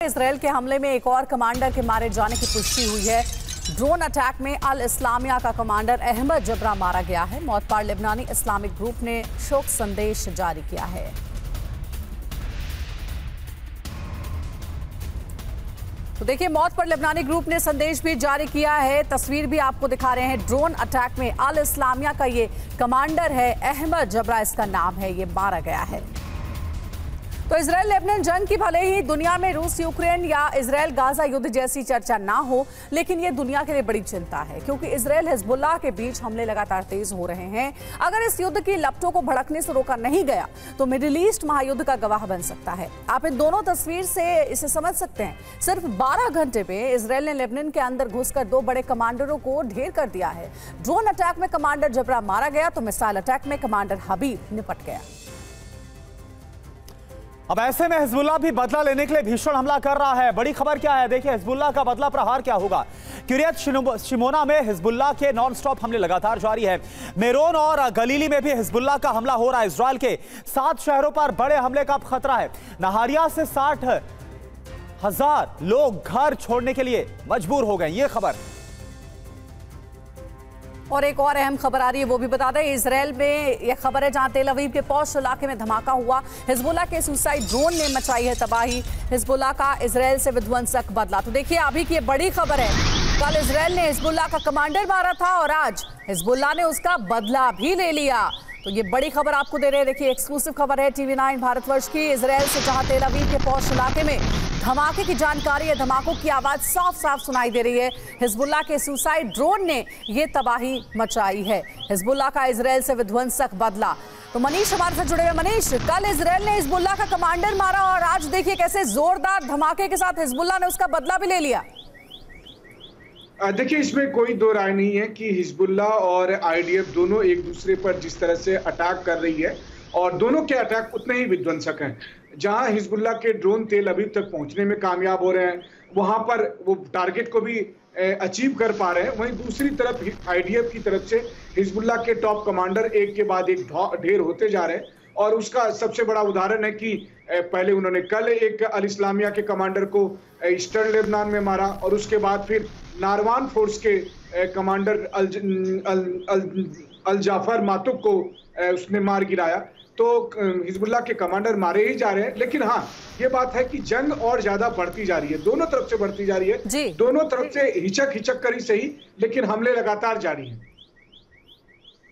Israel के हमले में एक और कमांडर के मारे जाने की पुष्टि हुई है। ड्रोन अटैक में अल इस्लामिया का कमांडर अहमद जबरा मारा गया है। मौत पर लेबनानी इस्लामिक ग्रुप ने शोक संदेश जारी किया है। तो देखिए, मौत पर लेबनानी ग्रुप ने संदेश भी जारी किया है। तस्वीर भी आपको दिखा रहे हैं। ड्रोन अटैक में अल इस्लामिया का ये कमांडर है अहमद जबरा। इसका नाम है, ये मारा गया है। तो इसराइल लेबनान जंग की भले ही दुनिया में रूस, यूक्रेन या इसराइल गाजा युद्ध जैसी चर्चा ना हो, लेकिन ये दुनिया के लिए बड़ी चिंता है, क्योंकि इसराइल हिजबुल्लाह के बीच हमले लगातार तेज हो रहे हैं। अगर इस युद्ध की लपटों को भड़कने से रोका नहीं गया तो मिडिल ईस्ट महायुद्ध का गवाह बन सकता है। आप इन दोनों तस्वीर से इसे समझ सकते हैं। सिर्फ़ बारह घंटे में इसराइल ने लेबनान के अंदर घुसकर दो बड़े कमांडरों को ढेर कर दिया है। ड्रोन अटैक में कमांडर जबरा मारा गया तो मिसाइल अटैक में कमांडर हबीब निपट गया। अब ऐसे में हिजबुल्ला भी बदला लेने के लिए भीषण हमला कर रहा है। बड़ी खबर क्या है? देखिए, हिजबुल्ला का बदला प्रहार क्या होगा? क्यूरियत शिमोना में हिजबुल्ला के नॉन स्टॉप हमले लगातार जारी है। मेरोन और गलीली में भी हिजबुल्ला का हमला हो रहा है। इसराइल के सात शहरों पर बड़े हमले का खतरा है। नहारिया से साठ हज़ार लोग घर छोड़ने के लिए मजबूर हो गए ये खबर और एक और अहम खबर आ रही है, वो भी बता दें, इसराइल में यह खबर है जहाँ तेल अवीब के पौष इलाके में धमाका हुआ। हिजबुल्ला के सुसाइड ड्रोन ने मचाई है तबाही। हिजबुल्ला का इसराइल से विध्वंसक बदला। तो देखिए, अभी की बड़ी खबर है। कल इसराइल ने हिजबुल्ला का कमांडर मारा था और आज हिजबुल्ला ने उसका बदला भी ले लिया। तो ये बड़ी खबर आपको दे रहे हैं। देखिए एक्सक्लूसिव खबर है टीवी नाइन भारतवर्ष की। इसराइल से जहाँ तेल अवीव के पौष इलाके में धमाके की जानकारी है धमाकों की आवाज़ साफ़ साफ़ सुनाई दे रही है। हिजबुल्ला के सुसाइड ड्रोन ने ये तबाही मचाई है। हिजबुल्ला का इसराइल से विध्वंसक बदला। तो मनीष हमारे साथ जुड़े हुए मनीष, कल इसराइल ने हिजबुल्ला का कमांडर मारा और आज देखिए कैसे जोरदार धमाके के साथ हिजबुल्ला ने उसका बदला भी ले लिया। देखिए, इसमें कोई दो राय नहीं है कि हिजबुल्ला और आईडीएफ दोनों एक दूसरे पर जिस तरह से अटैक कर रही है, और दोनों के अटैक उतने ही विध्वंसक हैं। जहाँ हिजबुल्ला के ड्रोन तेल अभी तक पहुँचने में कामयाब हो रहे हैं, वहाँ पर वो टारगेट को भी अचीव कर पा रहे हैं। वहीं दूसरी तरफ़ आईडीएफ की तरफ़ से हिजबुल्ला के टॉप कमांडर एक के बाद एक ढेर होते जा रहे हैं, और उसका सबसे बड़ा उदाहरण है कि पहले उन्होंने कल एक अल इस्लामिया के कमांडर को ईस्टर्न लेबनान में मारा, और उसके बाद फिर नारवान फोर्स के commander Al, Al, Al, Al Jafar Matuk को उसने मार गिराया। तो हिजबुल्ला के कमांडर मारे ही जा रहे हैं। लेकिन हाँ ये बात है कि जंग और ज़्यादा बढ़ती जा रही है। दोनों तरफ़ से बढ़ती जा रही है। दोनों तरफ़ से हिचक हिचक करी सही लेकिन हमले लगातार जारी हैं।